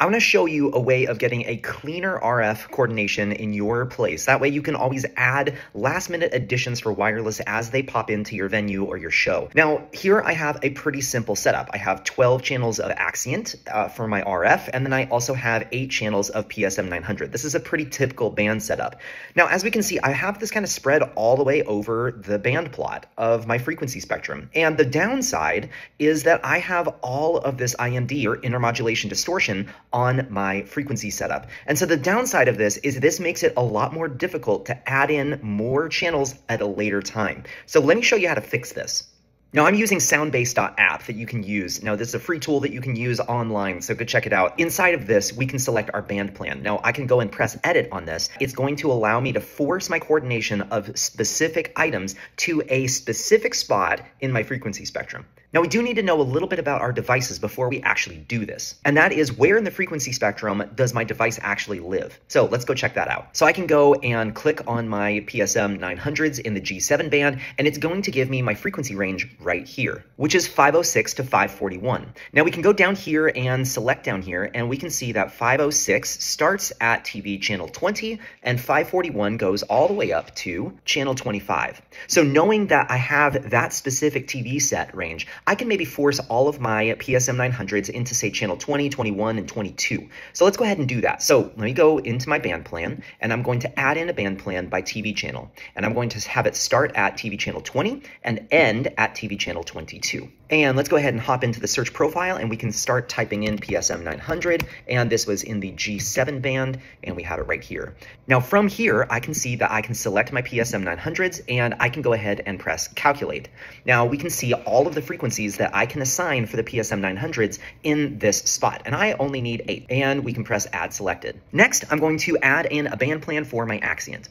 I want to show you a way of getting a cleaner RF coordination in your place. That way you can always add last minute additions for wireless as they pop into your venue or your show. Now, here I have a pretty simple setup. I have 12 channels of Axient uh, for my RF, and then I also have eight channels of PSM 900. This is a pretty typical band setup. Now, as we can see, I have this kind of spread all the way over the band plot of my frequency spectrum. And the downside is that I have all of this IMD or intermodulation distortion on my frequency setup. And so the downside of this is this makes it a lot more difficult to add in more channels at a later time. So let me show you how to fix this. Now I'm using soundbase.app that you can use. Now this is a free tool that you can use online, so go check it out. Inside of this, we can select our band plan. Now I can go and press edit on this. It's going to allow me to force my coordination of specific items to a specific spot in my frequency spectrum. Now we do need to know a little bit about our devices before we actually do this. And that is where in the frequency spectrum does my device actually live? So let's go check that out. So I can go and click on my PSM 900s in the G7 band, and it's going to give me my frequency range right here, which is 506 to 541. Now we can go down here and select down here, and we can see that 506 starts at TV channel 20, and 541 goes all the way up to channel 25. So knowing that I have that specific TV set range, I can maybe force all of my PSM 900s into say channel 20, 21, and 22. So let's go ahead and do that. So let me go into my band plan and I'm going to add in a band plan by TV channel. And I'm going to have it start at TV channel 20 and end at TV channel 22. And let's go ahead and hop into the search profile and we can start typing in PSM 900. And this was in the G7 band and we have it right here. Now from here, I can see that I can select my PSM 900s and I can go ahead and press calculate. Now we can see all of the frequencies that I can assign for the PSM 900s in this spot. And I only need eight and we can press add selected. Next, I'm going to add in a band plan for my Axient.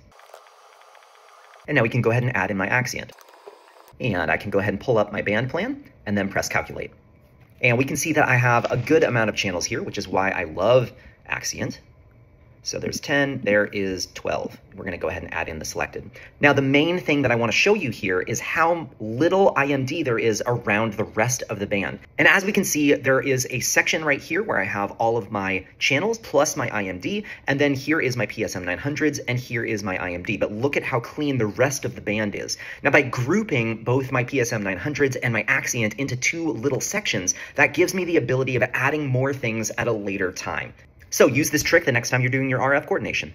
And now we can go ahead and add in my Axient. And I can go ahead and pull up my band plan and then press calculate. And we can see that I have a good amount of channels here, which is why I love Axient. So there's 10, there is 12. We're gonna go ahead and add in the selected. Now the main thing that I wanna show you here is how little IMD there is around the rest of the band. And as we can see, there is a section right here where I have all of my channels plus my IMD, and then here is my PSM 900s, and here is my IMD. But look at how clean the rest of the band is. Now by grouping both my PSM 900s and my Axient into two little sections, that gives me the ability of adding more things at a later time. So use this trick the next time you're doing your RF coordination.